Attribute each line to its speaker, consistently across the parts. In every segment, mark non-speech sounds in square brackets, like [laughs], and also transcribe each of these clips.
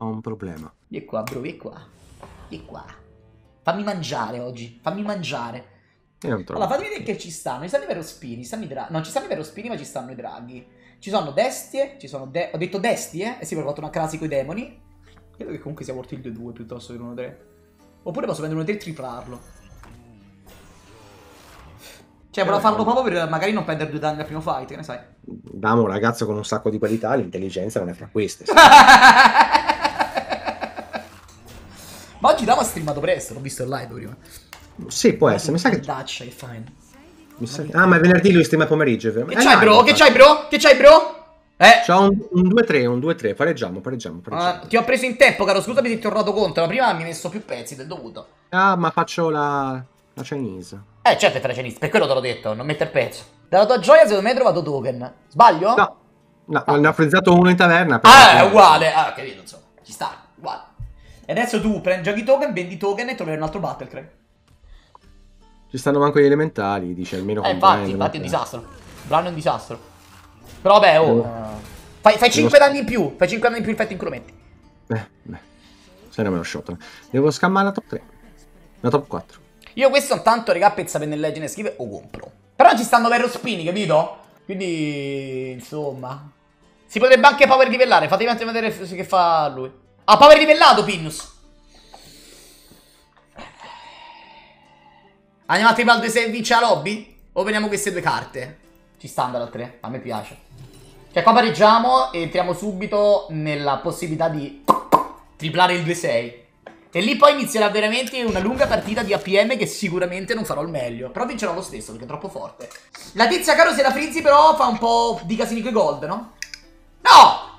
Speaker 1: ho un problema.
Speaker 2: Vieni qua, bro, vieni qua. Vieni qua. Fammi mangiare oggi, fammi mangiare. Allora, fammi vedere che ci stanno. Ci stanno i verospini, ci stanno i draghi. Non ci stanno i verospini, ma ci stanno i draghi. Ci sono bestie, ci sono... De- ho detto bestie, eh sì, perché ho fatto una crasi con i demoni. Credo che comunque sia worth il 2-2 piuttosto che l'1-3. Oppure posso prendere un 3 e triplarlo. Cioè, volevo farlo proprio per magari non prendere due danni al primo fight, che ne sai?
Speaker 1: Damo un ragazzo con un sacco di qualità, l'intelligenza non è fra queste. [laughs]
Speaker 2: Ma oggi Dama ha streamato presto, l'ho visto in live prima.
Speaker 1: Sì, può essere. Mi sa che.
Speaker 2: Daccia, che fine.
Speaker 1: sa Ah, ma è venerdì lui streama pomeriggio. vero?
Speaker 2: Che
Speaker 1: Eh,
Speaker 2: c'hai, bro? Che c'hai, bro? Che c'hai, bro? Eh?
Speaker 1: C'ho un, un 2-3, un 2-3. Pareggiamo, pareggiamo,
Speaker 2: Ah,
Speaker 1: pareggiamo.
Speaker 2: ti ho preso in tempo, caro. Scusami se ti ho rotto conto, ma prima mi hai messo più pezzi del dovuto.
Speaker 1: Ah, ma faccio la. la Chinese.
Speaker 2: Eh, certo è tracenista, per quello te l'ho detto, non mettere pezzo. Dalla tua gioia, secondo me hai trovato token. Sbaglio?
Speaker 1: No, no, ne ho frizzato uno in taverna.
Speaker 2: Ah, è uguale. Ah, capito, insomma. Ci sta. E adesso tu prendi, giochi token, vendi token e troverai un altro battle, credo.
Speaker 1: Ci stanno manco gli elementali, dice almeno.
Speaker 2: Eh, infatti,
Speaker 1: Brian,
Speaker 2: infatti è un disastro. Brano è un disastro. Però vabbè, oh.
Speaker 1: Devo-
Speaker 2: eh, Fai, fai 5 danni in più. Fai 5 danni in più il effetto in culo metti.
Speaker 1: Eh, beh. Se no me lo shot. Devo scammare la top 3. La top 4.
Speaker 2: Io questo intanto, raga, pezza per nel Legend Escape o compro. Però ci stanno vero spini, capito? Quindi, insomma... Si potrebbe anche power livellare. Fatemi anche vedere che fa lui. Ha power livellato, Pinus. Andiamo a tripal 2 se vince la lobby? O veniamo queste due carte? Ci sta andare al 3, a me piace. Cioè qua pareggiamo e entriamo subito nella possibilità di triplare il 2-6. E lì poi inizierà veramente una lunga partita di APM che sicuramente non farò il meglio. Però vincerò lo stesso perché è troppo forte. La tizia caro se la frizzi però fa un po' di casini con i gold, no? No!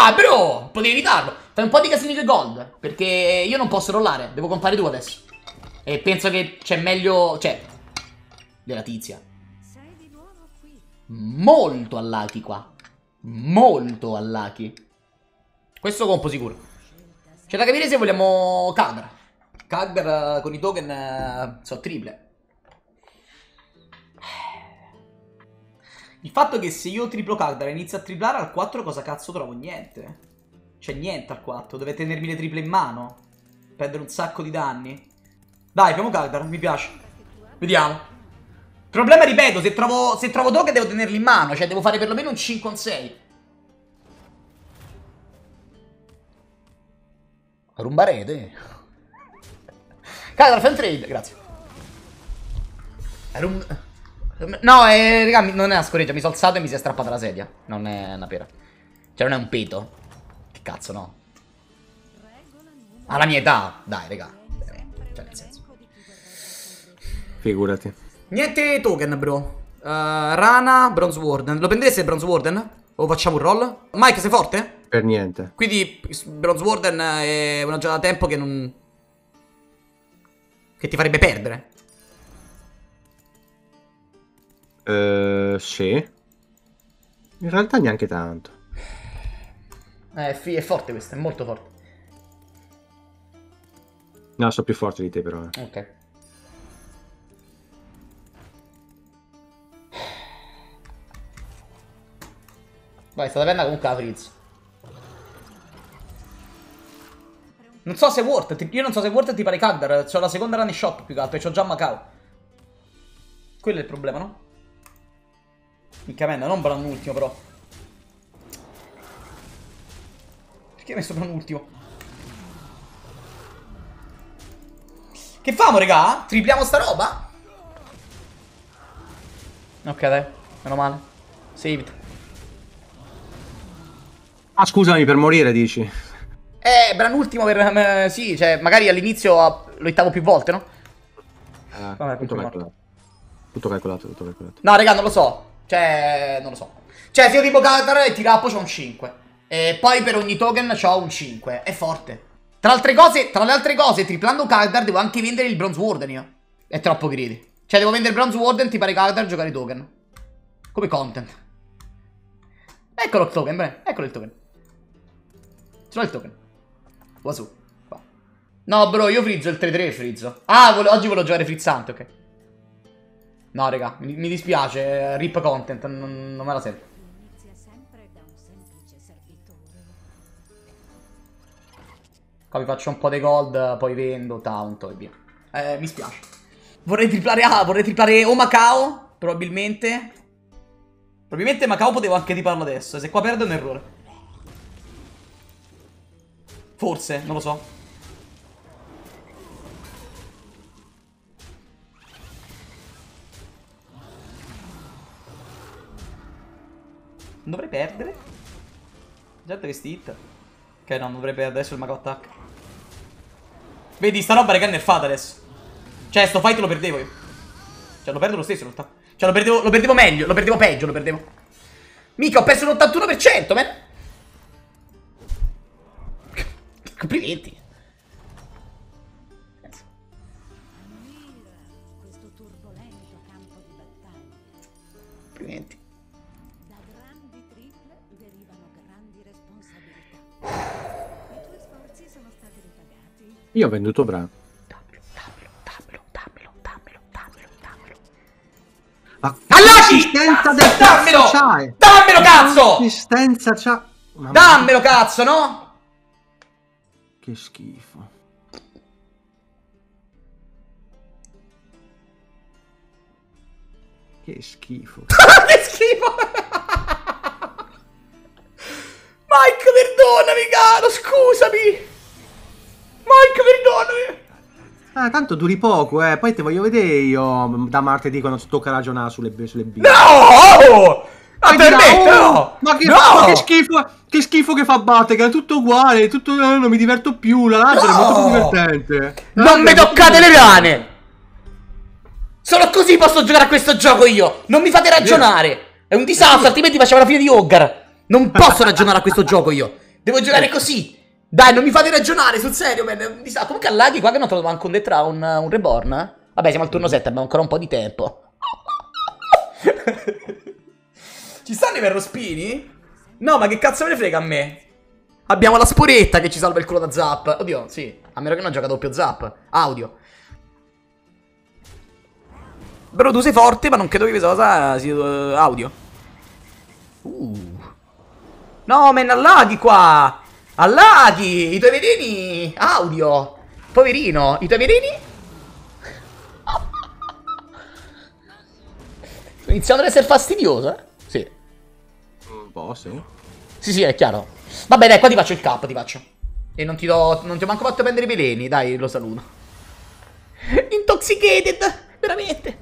Speaker 2: Ah, bro! Potevi evitarlo. Fai un po' di casini i gold. Perché io non posso rollare. Devo comprare tu adesso. E penso che c'è meglio... Cioè... Della tizia. Molto all'Aki qua. Molto all'Aki. Questo compo sicuro. C'è da capire se vogliamo. Kagdar eh, con i token eh, sono triple. Il fatto che se io triplo Kagdar e inizio a triplare al 4 cosa cazzo trovo? Niente. C'è niente al 4. Deve tenermi le triple in mano. Perdere un sacco di danni. Dai, proviamo Kagdar, mi piace. Vediamo. Problema, ripeto, se trovo, se trovo token devo tenerli in mano. Cioè, devo fare perlomeno un 5 on 6. Rumbarete. Kagdar, fai un trade, grazie. È rum... No, eh, raga, non è una scoreggia, mi sono alzato e mi si è strappata la sedia. Non è una pera. Cioè, non è un peto. Che cazzo, no? Alla mia età, dai, raga. Cioè, nel senso.
Speaker 1: Figurati.
Speaker 2: Niente token, bro. Uh, Rana, Bronze Warden. Lo prendeste Bronze Warden? O facciamo un roll? Mike, sei forte?
Speaker 1: Per niente.
Speaker 2: Quindi Bronze Warden è una giocata a tempo che non... Che ti farebbe perdere.
Speaker 1: Eh, sì. In realtà neanche tanto.
Speaker 2: Eh, è forte questo, è molto forte.
Speaker 1: No, so più forte di te però. eh.
Speaker 2: Ok. Vai, sta taverna comunque la frizz. Non so se è worth, ti- io non so se è worth ti pare Kagdar, c'ho la seconda run shop più che altro e c'ho già Macao. Quello è il problema, no? Minchia merda, non Bran ultimo però. Perché hai messo Bran ultimo? Che famo, regà? Tripliamo sta roba? Ok, dai. Meno male. Saved.
Speaker 1: Ah, scusami, per morire dici.
Speaker 2: Eh, Bran ultimo per... eh, sì, cioè, magari all'inizio lo hittavo più volte, no?
Speaker 1: Ah,
Speaker 2: Vabbè,
Speaker 1: tutto
Speaker 2: tutto
Speaker 1: calcolato. Tutto calcolato, tutto calcolato.
Speaker 2: No, regà, non lo so. Cioè, non lo so. Cioè, se io tipo Katar e tirappo c'ho un 5. E poi per ogni token c'ho un 5. È forte. Tra, altre cose, tra le altre cose, triplando Kagdar devo anche vendere il Bronze Warden io. È troppo greedy. Cioè, devo vendere il Bronze Warden, ti pare Kagdar giocare i token. Come content. Eccolo il token, beh. Eccolo il token. Ce l'ho il token. Qua su. Qua. No, bro, io frizzo il 3-3 frizzo. Ah, vole- oggi volevo giocare frizzante, ok. No, raga, mi, mi dispiace. eh, Rip content, non, non me la sento. Qua vi faccio un po' di gold, poi vendo, tanto e via. Eh, mi spiace. Vorrei triplare A, vorrei triplare o Macao, probabilmente. Probabilmente Macao potevo anche triparlo adesso. Se qua perdo è un errore. Forse, non lo so. Dovrei perdere? Certo che sti hit. Ok, no, non dovrei perdere adesso il Macao attack. Vedi, sta roba raga è nerfata adesso. Cioè, sto fight lo perdevo io. Cioè, lo perdo lo stesso in realtà. Cioè, lo perdevo, lo perdevo meglio, lo perdevo peggio, lo perdevo. Mica, ho perso l'81%, man. [laughs] Complimenti. Complimenti.
Speaker 1: Io ho venduto Bran.
Speaker 2: Dammelo, dammelo, dammelo, dammelo, dammelo, dammelo.
Speaker 1: Ma consistenza del
Speaker 2: Dammelo!
Speaker 1: cazzo c'hai?
Speaker 2: Dammelo, cazzo!
Speaker 1: Consistenza c'ha... Mamma
Speaker 2: Dammelo, cazzo, no?
Speaker 1: Che schifo. Che schifo. [laughs]
Speaker 2: che schifo! [laughs] Mike, perdonami, caro, scusami! Mike, perdonami!
Speaker 1: Ah, tanto duri poco, eh. Poi te voglio vedere io da martedì quando tocca ragionare sulle, sulle B.
Speaker 2: No! Ma per me,
Speaker 1: "Oh,
Speaker 2: no!
Speaker 1: Ma che,
Speaker 2: no!
Speaker 1: ma che schifo, che schifo che fa Battega, è tutto uguale, tutto, eh, non mi diverto più, la laser è
Speaker 2: No!
Speaker 1: molto più divertente. La
Speaker 2: Non mi
Speaker 1: è
Speaker 2: toccate le rane! Solo così posso giocare a questo gioco io! Non mi fate ragionare! È un disastro, altrimenti facevo la fine di Hoggar! Non posso ragionare a questo gioco io! Devo giocare così! Dai, non mi fate ragionare, sul serio, man. Comunque allaghi qua che non trovo manco un Detra, un, un Reborn. Vabbè, siamo al turno 7, abbiamo ancora un po' di tempo. [laughs] Ci stanno i verrospini? No, ma che cazzo me ne frega a me? Abbiamo la sporetta che ci salva il culo da zap. Oddio, sì. A meno che non gioca doppio zap. Audio. Però tu sei forte, ma non credo che questa cosa sia eh, audio. Uh. No, men, allaghi qua. Allaghi. I tuoi veleni. Audio. Poverino. I tuoi veleni? Sto iniziando ad essere fastidioso, eh? Sì.
Speaker 1: Un po', sì.
Speaker 2: Sì, sì, è chiaro. Vabbè, dai, qua ti faccio il cap, ti faccio. E non ti do. Non ti ho manco fatto prendere i veleni, dai, lo saluto. Intoxicated! Veramente.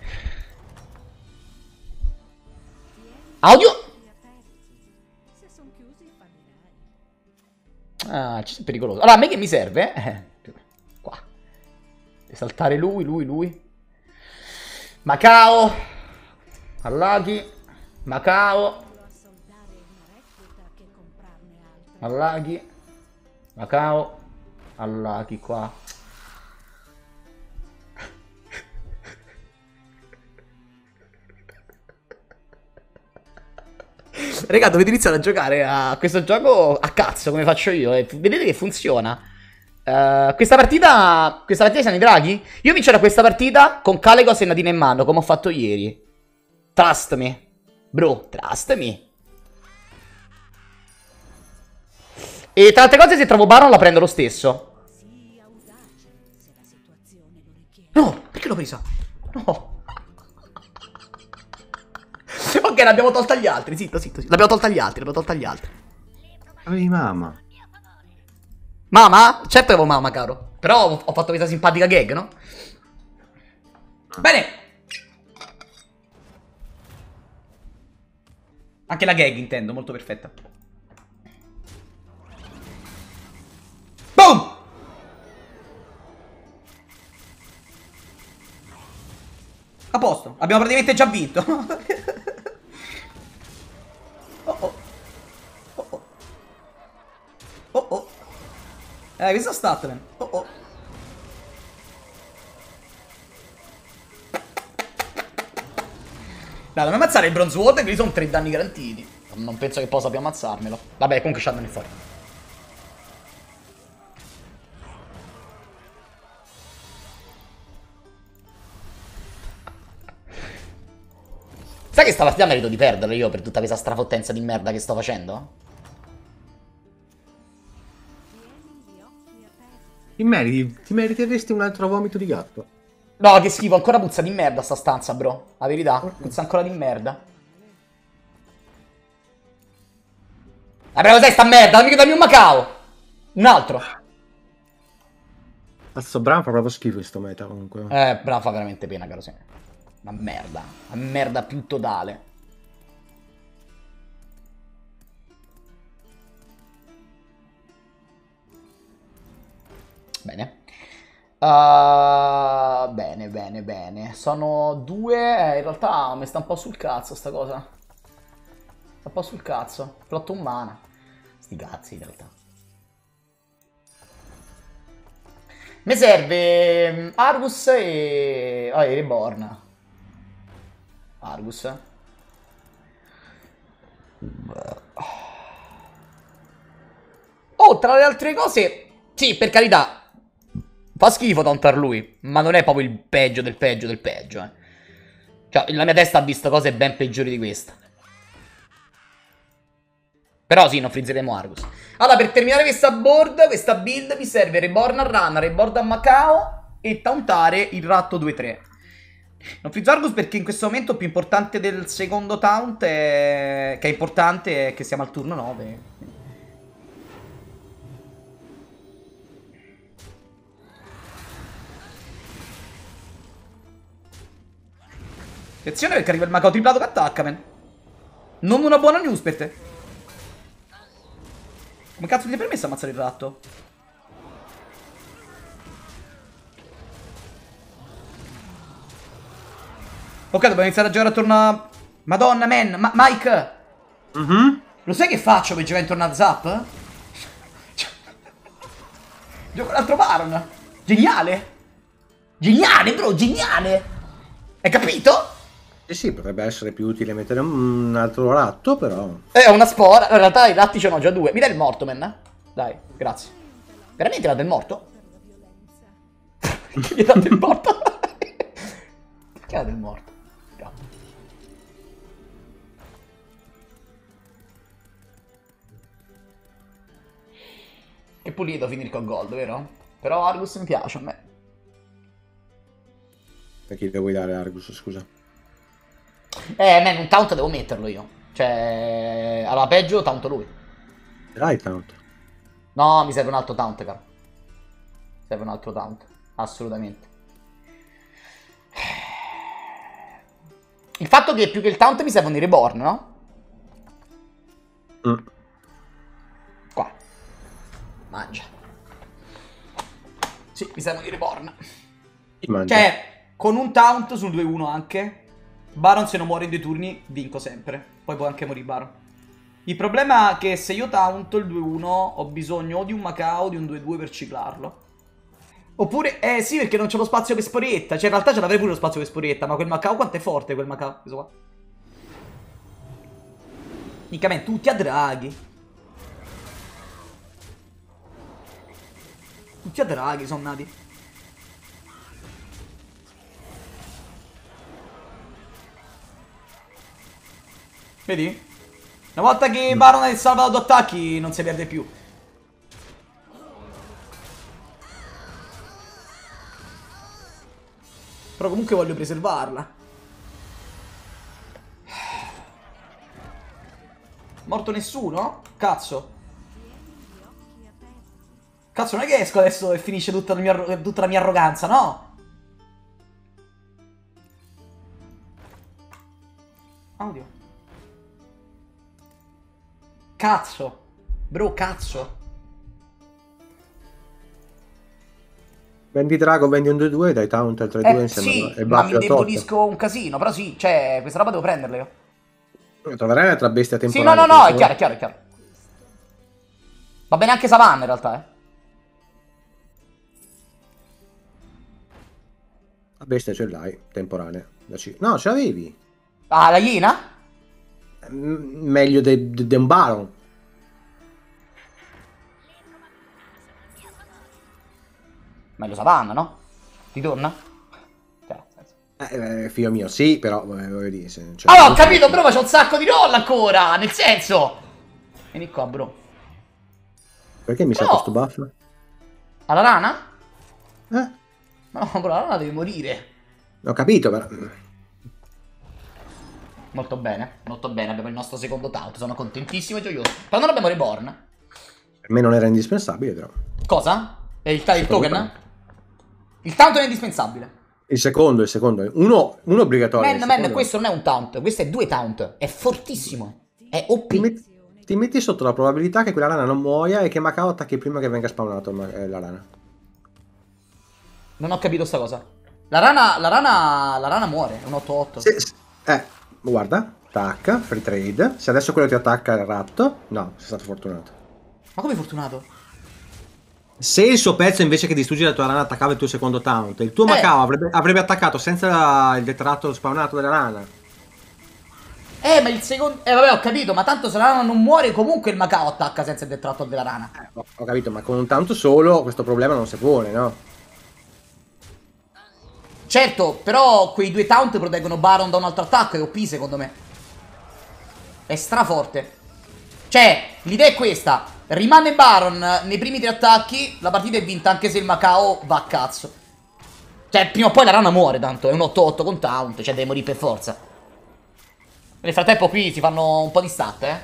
Speaker 2: Audio? Ah, è pericoloso. Allora, a me che mi serve? Eh, qua. Deve saltare lui, lui, lui. Macao. Allaghi. Macao. Allaghi. Macao. Allaghi qua. Raga, dovete iniziare a giocare a questo gioco a cazzo come faccio io e vedete che funziona. Eh, questa partita. Questa partita siamo i draghi? Io vincerò questa partita con Calegos e Nadine in mano, come ho fatto ieri. Trust me. Bro, trust me. E tra altre cose, se trovo Baron la prendo lo stesso. No, perché l'ho presa? No. Ok, l'abbiamo tolta agli altri. Zitto, zitto, zitto. L'abbiamo tolta agli altri, l'abbiamo tolta agli altri.
Speaker 1: Avevi mamma.
Speaker 2: Mamma? Certo avevo mamma, caro. Però ho ho fatto questa simpatica gag, no? Bene. Anche la gag intendo, molto perfetta. Boom! A posto, abbiamo praticamente già vinto. [laughs] Eh, questo statman. Oh oh. Dai, dobbiamo ammazzare il Bronze Warden che gli sono 3 danni garantiti. Non penso che possa più ammazzarmelo. Vabbè, comunque ci andano fuori. Sai che sta partita merito di perderla io per tutta questa strafottenza di merda che sto facendo?
Speaker 1: Meriti, ti meriteresti un altro vomito di gatto.
Speaker 2: No, che schifo, ancora puzza di merda sta stanza, bro. La verità, puzza ancora di merda. Vabbè, cos'è sta merda? Dammi, dammi un Macao. Un altro.
Speaker 1: Cazzo, Bran fa proprio schifo in sto meta comunque.
Speaker 2: Eh, bravo, fa veramente pena, caro Sene. Una merda. Una merda più totale. Bene. Uh, bene, bene, bene. Sono due. Eh, in realtà mi sta un po' sul cazzo sta cosa. Sta un po' sul cazzo. Flotto un mana. Sti cazzi in realtà. Mi serve mm, Argus e... Ah, e Reborn. Argus. Oh, tra le altre cose... Sì, per carità. Fa schifo tauntare lui, ma non è proprio il peggio del peggio del peggio, eh. Cioè, la mia testa ha visto cose ben peggiori di questa. Però sì, non frizzeremo Argus. Allora, per terminare questa board, questa build, mi serve Reborn a Rana, Reborn a Macao e tauntare il ratto 2-3. Non frizzo Argus perché in questo momento più importante del secondo taunt è... che è importante è che siamo al turno 9. Attenzione perché arriva il Macao triplato che attacca, man. Non una buona news per te. Come cazzo ti è permesso ammazzare il ratto? Ok, dobbiamo iniziare a giocare attorno a... Madonna, man, Ma Mike!
Speaker 1: Mhm.
Speaker 2: Lo sai che faccio per giocare intorno a Zap? [laughs] Gioco un altro Baron! Geniale! Geniale, bro, geniale! Hai capito?
Speaker 1: Eh sì, potrebbe essere più utile mettere un altro ratto, però...
Speaker 2: È una spora. In realtà i ratti ce n'ho già due. Mi dai il morto, man? Dai, grazie. Veramente l'ha del morto? Perché gli ha dato il morto? [laughs] Perché ha del morto? [laughs] No. Che pulito finire con gold, vero? Però Argus mi piace a me.
Speaker 1: Perché le vuoi dare Argus, scusa?
Speaker 2: Eh, man, un taunt devo metterlo io. Cioè, allora peggio tanto lui.
Speaker 1: Dai, tanto.
Speaker 2: No, mi serve un altro taunt, caro. Serve un altro taunt. Assolutamente. Il fatto che più che il taunt mi servono i reborn, no?
Speaker 1: Mm.
Speaker 2: Qua. Mangia. Sì, mi servono i reborn.
Speaker 1: Mangia?
Speaker 2: Cioè, con un taunt sul 2-1 anche. Baron se non muore in due turni, vinco sempre. Poi può anche morire Baron. Il problema è che se io taunto il 2-1 ho bisogno o di un Macao o di un 2-2 per ciclarlo. Oppure, eh sì, perché non c'è lo spazio per Sporietta. Cioè, in realtà ce l'avrei pure lo spazio per Sporietta, ma quel Macao quanto è forte quel Macao? Questo qua. Mica men, tutti a draghi. Tutti a draghi sono nati. Vedi? Una volta che Baron è salvato da attacchi non si perde più. Però comunque voglio preservarla. Morto nessuno? Cazzo. Cazzo, non è che esco adesso e finisce tutta la mia, tutta la mia arroganza, no? Audio. Cazzo. Bro, cazzo.
Speaker 1: Vendi Drago, vendi un 2-2, dai Taunt al 3-2
Speaker 2: Eh,
Speaker 1: insieme
Speaker 2: sì,
Speaker 1: e
Speaker 2: ma mi indebolisco un casino. Però sì, cioè, questa roba devo prenderla io.
Speaker 1: Troverai un'altra bestia
Speaker 2: Sì,
Speaker 1: temporale.
Speaker 2: no, no, no, è chiaro, è chiaro, è chiaro. Va bene anche Savannah in realtà, eh.
Speaker 1: La bestia ce l'hai, temporanea. No, ce l'avevi.
Speaker 2: Ah, la Iena?
Speaker 1: Meglio di de, de un Baron.
Speaker 2: Meglio Savannah, no? Ritorna? Cioè.
Speaker 1: Eh, eh, figlio mio, sì, però eh, voglio dire... Se, cioè,
Speaker 2: Ah, ho capito, bro, ma c'è un sacco di roll ancora! Nel senso! Vieni qua, bro.
Speaker 1: Perché mi sa
Speaker 2: No.
Speaker 1: questo buff?
Speaker 2: Alla rana?
Speaker 1: Eh,
Speaker 2: No, però la rana deve morire.
Speaker 1: ho capito, però...
Speaker 2: Molto bene, molto bene. Abbiamo il nostro secondo taunt. Sono contentissimo e gioioso. Però non abbiamo Reborn.
Speaker 1: Per me non era indispensabile, però.
Speaker 2: Cosa? È il, il token?
Speaker 1: me.
Speaker 2: Il taunt è indispensabile.
Speaker 1: Il secondo, il secondo. Uno, uno obbligatorio.
Speaker 2: Man, man, questo non è un taunt. Questo è due taunt. È fortissimo. È OP.
Speaker 1: Ti metti, ti metti sotto la probabilità che quella rana non muoia e che Macao attacchi prima che venga spawnato eh, la rana.
Speaker 2: Non ho capito sta cosa. La rana, la rana, la rana muore. È un 8-8.
Speaker 1: Se- se- eh, guarda, attacca, free trade. Se adesso quello ti attacca il ratto, no, sei stato fortunato.
Speaker 2: Ma come fortunato?
Speaker 1: Se il suo pezzo invece che distruggere la tua rana attaccava il tuo secondo taunt, il tuo
Speaker 2: Eh.
Speaker 1: Macao avrebbe, avrebbe attaccato senza il detratto spawnato della rana.
Speaker 2: Eh, ma il secondo... Eh, vabbè, ho capito. Ma tanto se la rana non muore, comunque il Macao attacca senza il detratto della rana.
Speaker 1: Eh, ho, ho capito, ma con un taunt solo questo problema non si pone, no?
Speaker 2: Certo, però quei due taunt proteggono Baron da un altro attacco. È OP, secondo me. È straforte. Cioè, l'idea è questa. Rimane Baron nei primi tre attacchi. La partita è vinta anche se il Macao va a cazzo. Cioè, prima o poi la rana muore, tanto. È un 8-8 con taunt. Cioè, deve morire per forza. Nel frattempo qui si fanno un po' di stat, eh.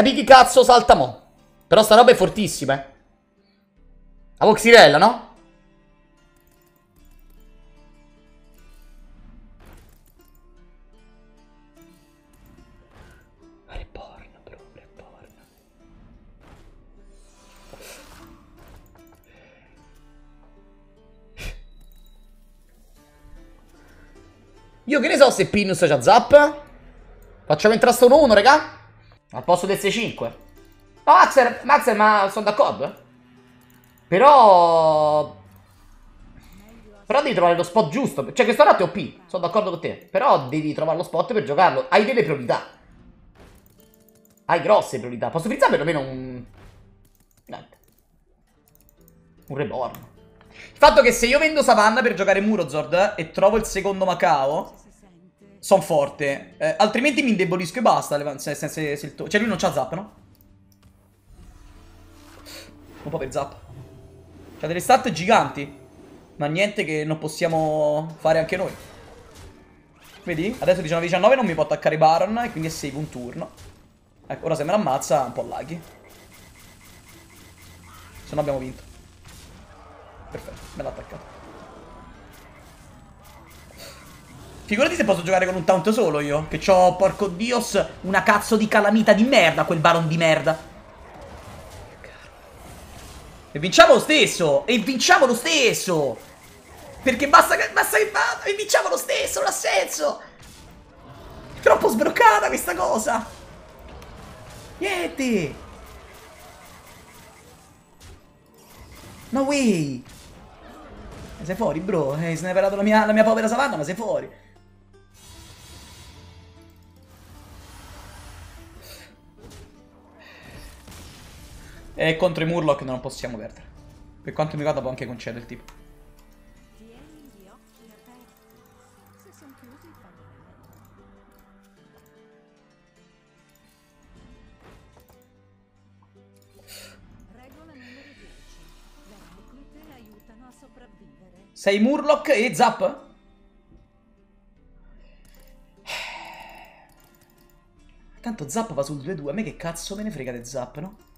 Speaker 2: Capì chi cazzo salta mo? Però sta roba è fortissima, eh. La Voxirella, no? Reborn, bro, Reborn. Io che ne so se Pinus c'ha zap? Facciamo entrare sto 1-1, raga? Al posto del 6-5. No, Maxer, Maxer, ma sono d'accordo, eh. Però... Però devi trovare lo spot giusto. Cioè, questo è OP. Sono d'accordo con te. Però devi trovare lo spot per giocarlo. Hai delle priorità. Hai grosse priorità. Posso utilizzare perlomeno un... Niente. Un reborn. Il fatto che se io vendo Savannah per giocare Murozord e trovo il secondo Macao... Sono forte. Eh, altrimenti mi indebolisco e basta. Se, se- se- se cioè lui non c'ha zap, no? Un po' per zap. C'ha delle stat giganti. Ma niente che non possiamo fare anche noi. Vedi? Adesso 19-19 non mi può attaccare Baron e quindi è save un turno. Ecco, ora se me l'ammazza un po' laghi. Se no abbiamo vinto. Perfetto, me l'ha attaccato. Figurati se posso giocare con un taunt solo io. Che c'ho, porco dios, una cazzo di calamita di merda, quel baron di merda. E vinciamo lo stesso! E vinciamo lo stesso! Perché basta che, basta che vada e vinciamo lo stesso, non ha senso! È troppo sbroccata questa cosa! Niente! No way! Sei fuori, bro? Hai sniperato la mia, la mia povera savanna, ma sei fuori. E contro i Murloc non possiamo perdere. Per quanto mi vada può anche concedere il tipo.
Speaker 3: Tieni gli occhi aperti. Se sono chiusi, fallirai. Regola numero 10. Le reclute aiutano a sopravvivere.
Speaker 2: Sei Murloc e Zap? Tanto Zap va sul 2-2. A me che cazzo me ne frega di Zap, no?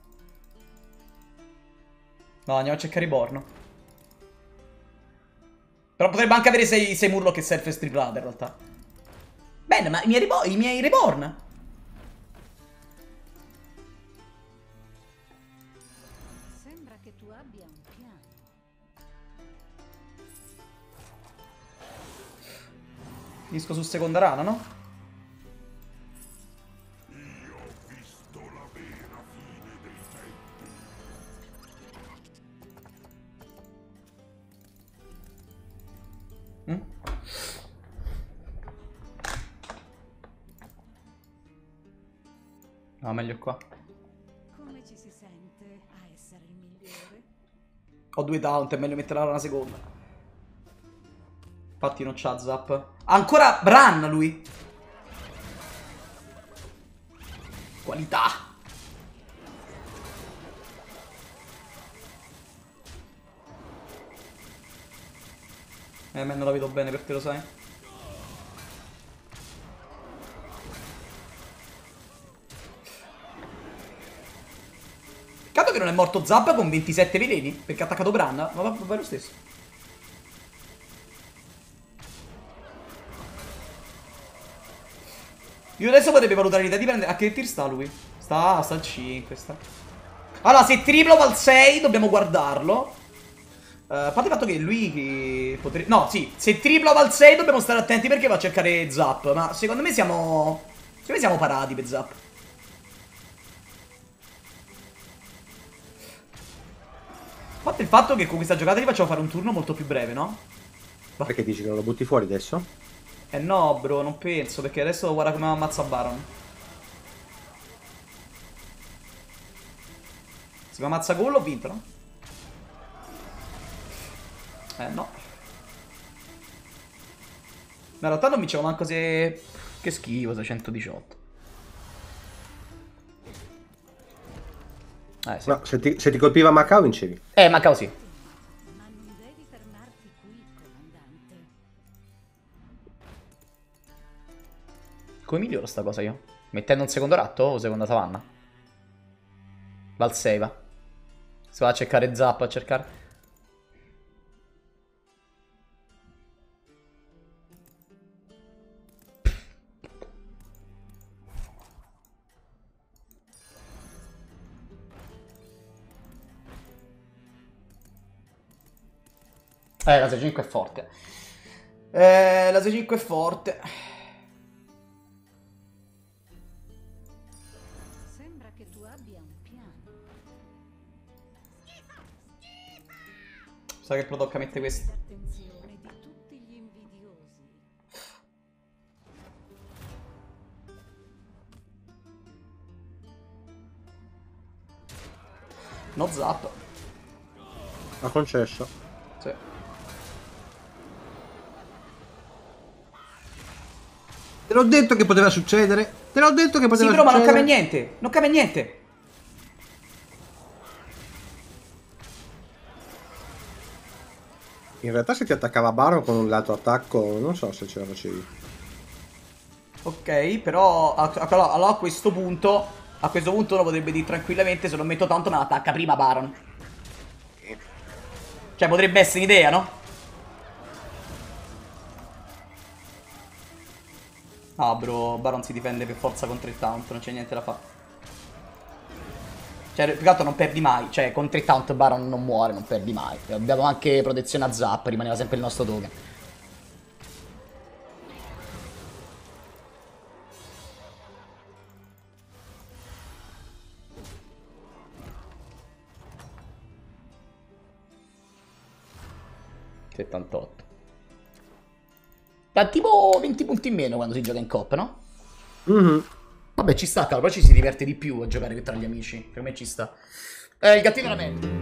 Speaker 2: No, andiamo a cercare i Born. Però potrebbe anche avere 6 Murloc e Self striplate in realtà. Bene, ma i miei, i miei Reborn?
Speaker 3: Sembra che tu abbia un piano.
Speaker 2: Finisco su seconda rana, no? No, meglio qua.
Speaker 3: Come ci si sente a essere il migliore?
Speaker 2: Ho due taunt, è meglio metterla una seconda. Infatti non c'ha zap. Ancora Bran lui. Qualità. Eh, ma non la vedo bene perché lo sai. Non è morto Zap con 27 veleni, perché ha attaccato Bran, ma va, va lo stesso. Io adesso potrebbe valutare l'idea di prendere... A che tir sta lui? Sta, sta al 5, sta. Allora, se triplo va al 6, dobbiamo guardarlo. Uh, a parte il fatto che lui potrebbe... No, sì, se triplo va al 6 dobbiamo stare attenti perché va a cercare Zap. Ma secondo me siamo... Secondo me siamo parati per Zap. Parte il fatto che con questa giocata gli facciamo fare un turno molto più breve, no?
Speaker 1: Perché dici che non lo butti fuori adesso?
Speaker 2: Eh no, bro, non penso, perché adesso guarda come ammazza Baron. Se mi ammazza gol ho vinto, no? Eh no. Ma in realtà non vincevo manco se... Che schifo, 618. Eh sì.
Speaker 1: No, se ti, se ti colpiva Macao vincevi.
Speaker 2: Eh, Macao sì. Come miglioro sta cosa io? Mettendo un secondo ratto o seconda savanna? Va al 6, va. Si va a cercare Zappa, a cercare... Eh, la 6-5 è forte. Eh, la 6-5 è forte.
Speaker 3: Sembra che tu abbia un piano.
Speaker 2: Sa che Prodocca mette questo.
Speaker 3: L'attenzione di tutti gli invidiosi.
Speaker 2: No zap.
Speaker 1: Ha concesso.
Speaker 2: Sì.
Speaker 1: Te l'ho detto che poteva succedere. Te l'ho detto che
Speaker 2: Sì,
Speaker 1: poteva
Speaker 2: però ma non
Speaker 1: succedere.
Speaker 2: cambia niente. Non cambia niente.
Speaker 1: In realtà se ti attaccava Baron con l'altro attacco, non so se ce la facevi.
Speaker 2: Ok, però allora, allora a questo punto a questo punto uno potrebbe dire tranquillamente se non metto tanto me l'attacca prima Baron. Cioè potrebbe essere un'idea, no? Ah bro, Baron si difende per forza contro il taunt, non c'è niente da fare. Cioè, più che altro non perdi mai. Cioè, contro il taunt Baron non muore, non perdi mai. Abbiamo anche protezione a zap, rimaneva sempre il nostro token. ...78. Da tipo 20 punti in meno quando si gioca in coppa, no?
Speaker 1: Mhm.
Speaker 2: Vabbè, ci sta, cavolo, però ci si diverte di più a giocare tra gli amici. Per me ci sta. Eh, il gattino era meglio.